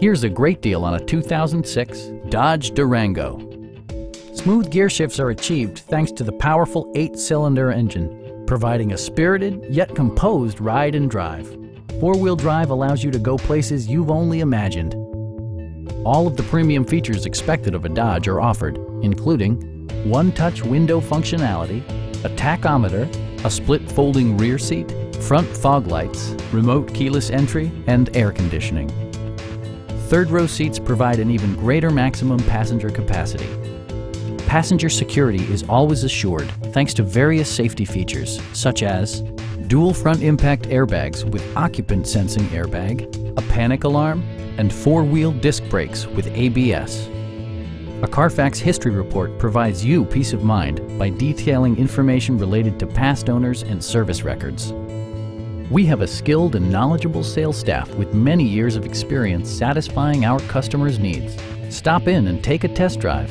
Here's a great deal on a 2006 Dodge Durango. Smooth gear shifts are achieved thanks to the powerful eight-cylinder engine, providing a spirited yet composed ride and drive. Four-wheel drive allows you to go places you've only imagined. All of the premium features expected of a Dodge are offered, including one-touch window functionality, a tachometer, a split folding rear seat, front fog lights, remote keyless entry, and air conditioning. Third row seats provide an even greater maximum passenger capacity. Passenger security is always assured thanks to various safety features such as dual front impact airbags with occupant sensing airbag, a panic alarm, and four-wheel disc brakes with ABS. A Carfax history report provides you peace of mind by detailing information related to past owners and service records. We have a skilled and knowledgeable sales staff with many years of experience satisfying our customers' needs. Stop in and take a test drive.